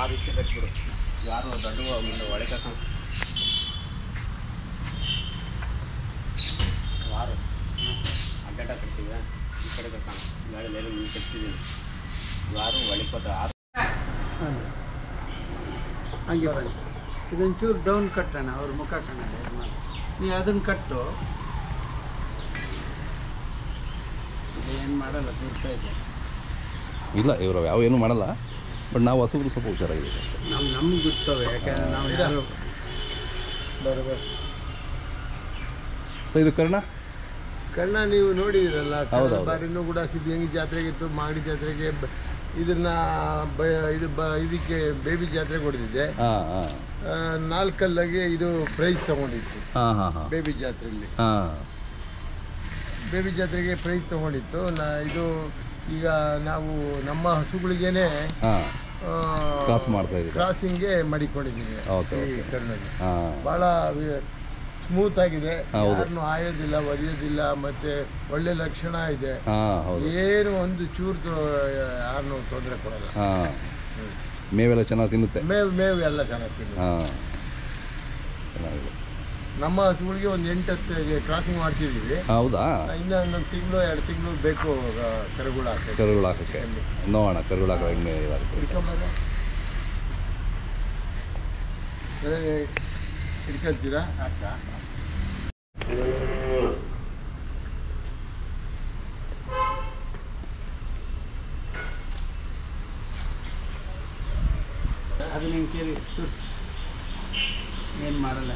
ಜಾಸ್ತಿ ಕಟ್ಬಿಡು. ಯಾರು ದೊಡ್ಡ ಮುಂದೆ ಒಳಗೆ ವಾರು ಅಡ್ಡಾಟ ಕಟ್ತೀವಿ ಈ ಕಡೆ ಕರ್ಕೊಂಡು ಗಾಡಿ ಮೇಲೆ ನೀವು ಕಟ್ತಿದ್ದೀನಿ. ಯಾರು ಒಳಗೆ ಕೊಟ್ಟ ಆರು ಹಂಗೆ ಇದೊಂಚೂರು ಡೌನ್ ಕಟ್ಟೋಣ ಅವ್ರ ಮುಖ ಮಾಡಿ ನೀವು ಅದನ್ನು ಕಟ್ಟು. ಏನು ಮಾಡಲ್ಲ ದುಡ್ತಾ ಇದೆ ಇಲ್ಲ ಇವರು ಯಾವ ಏನು ಮಾಡಲ್ಲ. ಬಟ್ ನಾವು ಹಸುಗಳು ಸ್ವಲ್ಪ ಹುಷಾರಾಗಿದ್ದೀವಿ ನಮ್ಮ ನಮ್ಗೆ ಯಾಕಂದ್ರೆ ನಾವು ಯಾರು ಸೊ ಇದು ಕರ್ಣ? ಕರ್ಣ ನೀವು ನೋಡಿದಿರಲ್ಲ. ಬಾರಿನೂ ಕೂಡ ಸಿದ್ಧಗಂಗೆ ಜಾತ್ರೆಗೆ ಇತ್ತು ಮಾಗಡಿ ಜಾತ್ರೆಗೆ ಇದನ್ನ ಇದು ಬ ಇದಕ್ಕೆ ಬೇಬಿ ಜಾತ್ರೆ ಕೊಡ್ತಿದ್ದೆ. ಹಾಂ ಹಾಂ. ಆ, ನಾಲ್ಕಲ್ಲಾಗೆ ಇದು ಪ್ರೈಸ್ ತಗೊಂಡಿತ್ತು. ಹಾಂ ಹಾಂ ಹಾಂ. ಬೇಬಿ ಜಾತ್ರೆಯಲ್ಲಿ. ಹಾಂ. ಬೇಬಿ ಜಾತ್ರೆಗೆ ಪ್ರೈಸ್ ತಗೊಂಡಿತ್ತು. ನಾ ಇದು ಈಗ ನಾವು ನಮ್ಮ ಹಸುಗಳಿಗೇನೆ ಹಾಂ. ಕ್ರಾಸ್ ಮಾಡ್ತಾ ಇದ್ದೀವಿ ಕ್ರಾಸಿಂಗ್ಗೆ ಮಾಡಿಕೊಂಡಿದ್ದೀವಿ ಈ. ಕಣ್ಣಲ್ಲಿ ಭಾಳ ಸ್ಮೂತ್ ಆಗಿದೆ. ಯಾರನ್ನು ಆಯೋದಿಲ್ಲ ಒದೆಯೋದಿಲ್ಲ ಮತ್ತೆ ಒಳ್ಳೆ ಲಕ್ಷಣ ಇದೆ. ಏನು ಒಂದು ಚೂರು ಯಾರನ್ನು ತೊಂದರೆ ಕೊಡಲ್ಲ. ಮೇವೆಲ್ಲ ಚೆನ್ನಾಗಿ ತಿನ್ನುತ್ತೆ? ಮೇವು ಮೇವು ಎಲ್ಲ ಚೆನ್ನಾಗಿ ತಿನ್ನುತ್ತೆ. ಹಾಂ. ಚೆನ್ನಾಗಿದೆ. ನಮ್ಮ ಸ್ಕೂಲ್ಗೆ ಒಂದು ಎಂಟು ಹತ್ತು ಕ್ರಾಸಿಂಗ್ ಮಾಡಿಸಿದ್ದೀವಿ. ಹೌದಾ? ಇನ್ನು ಇನ್ನೊಂದು ತಿಂಗಳು ಎರಡು ತಿಂಗಳು ಬೇಕು ಕರುಗಳು ಹಾಕಕ್ಕೆ. ಕರುಗಳು ಹಾಕಕ್ಕೆ. ನೋಡೋಣ ಕರುಗಳು ಹಾಕೋ ಹೆಂಗೆ ಹಿಡ್ಕೊಂತೀರಾ? ಅದು ನಿಮ್ಗೆ ಕೇಳಿ ಏನು ಮಾಡಲ್ಲ.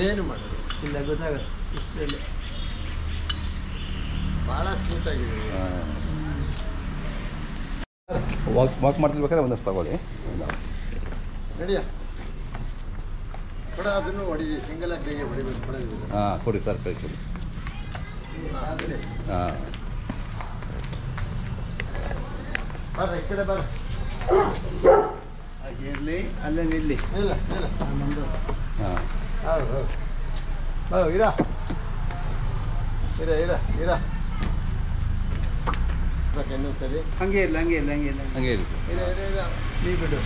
ಏನು ಮಾಡೋದು? ಇಲ್ಲ ಗೊತ್ತಾಗತ್ತೆ ಇಷ್ಟರಲ್ಲಿ. ಭಾಳ ಸ್ಮೂತ್ ಆಗಿದೆ. ವಾಕ್ ವಾಕ್ ಮಾಡ್ತಿರ್ಬೇಕಾದ್ರೆ ಒಂದಷ್ಟು ತಗೊಳ್ಳಿ. ನಡಿಯ? ಕೂಡ ಅದನ್ನು ಹೊಡಿ. ಸಿಂಗಲ್ ಆಗಿ ಹೇಗೆ ಹೊಡಿಬೇಕು ಹೊಡೆದು ಹಾಂ ಕೊಡಿ ಸರ್ ಕೈ ಕೊಡಿ. ಹಾಂ ಬರ್ರಿ ಈ ಕಡೆ ಬರ. ಹಾಗೆ ಇರಲಿ ಅಲ್ಲೇ ನಿಲ್ಲಿ. ಇಲ್ಲ ಇಲ್ಲ. ನಮ್ಮದು ಹಾಂ. ಹೌದು ಹೌದು. ಹೌದು ಇರ. ಇರ ಇರ ಇರ. ಇನ್ನೊಂದು ಸರಿ. ಹಂಗೆ ಇಲ್ಲ ಹಂಗೆ ಇಲ್ಲ ಹಂಗೆ ಇಲ್ಲ ಹಂಗೆ ಇರಿ ಸರ್. ಇರ ಇರ ಇರ. ನೀ ಬಿಡು.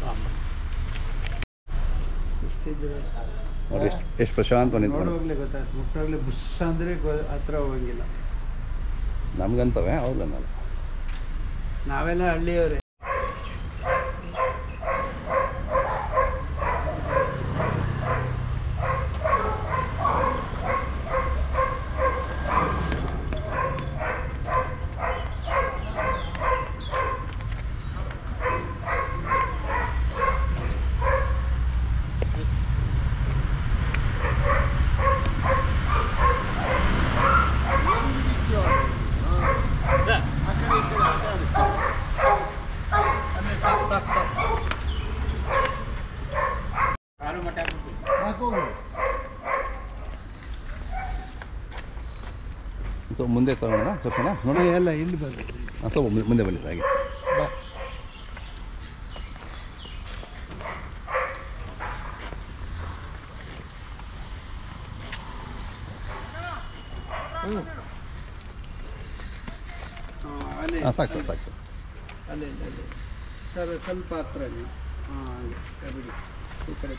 ಸಾಕು. ನೋಡಿ ಎಷ್ಟು ಎಷ್ಟು ಪ್ರಶಾಂತ ನೋಡುವಾಗಲೇ ಗೊತ್ತಾಯ್ತು ಮುಟ್ಟೋಗ್ಲೇ ಬುಸ್ ಅಂದರೆ ಹತ್ರ ಹೋಗಂಗಿಲ್ಲ. ನಮ್ಗಂತವೆ ಅವ್ರಿಗನ್ನಲ್ಲ ನಾವೆಲ್ಲ ಹಳ್ಳಿಯವರೇ. ಸೊ ಮುಂದೆ ತಗೊಳ್ಳೋಣ ತೋರ್ಸೋಣ ನೋಡಿ ಎಲ್ಲ ಇಲ್ಲಿ ಬರಬೇಕು ಹಾಂ ಸೊ ಮುಂದೆ- ಬನ್ನಿ ಸಾಗಿ ಹಾಗೆ. ಬಾ. ಹ್ಞೂ ಅಲ್ಲಿ ಹಾಂ ಸಾಕು ಸರ್ ಸಾಕು ಸರ್ ಅಲ್ಲೇ ಅಲ್ಲಿ ಸರ್ ಸ್ವಲ್ಪ ಹತ್ರ ನೀವು ಹಾಂ ಅಲ್ಲಿ ಕಬಡ್ಡಿ ಈ ಕಡೆ.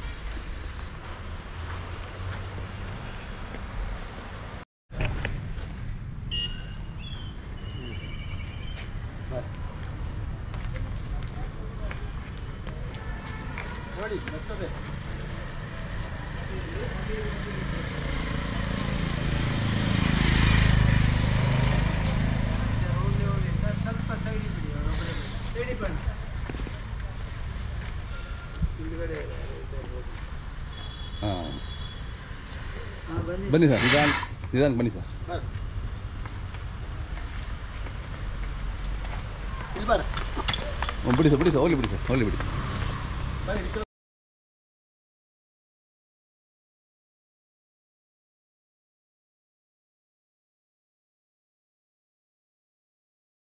ನೋಡಿ ಬರ್ತದೆ. ಸ್ವಲ್ಪ ಸೈಡ್ ಬಿಡಿ ಅವರೊಬ್ಬರೇ ಸೈಡಿ ಬನ್ನಿ ಹಿಂದ್ಗಡೆ ಹಾಂ. ಹಾಂ ಬನ್ನಿ ಸರ್ ನಿಧಾನ ನಿಧಾನ ಬನ್ನಿ ಸರ್. ಬಿಡಿ ಸರ್ ಬಿಡಿ ಸರ್ ಹೋಗ್ಲಿ ಬಿಡಿ ಸರ್ ಹೋಗ್ಲಿ ಬಿಡಿ ಸರ್.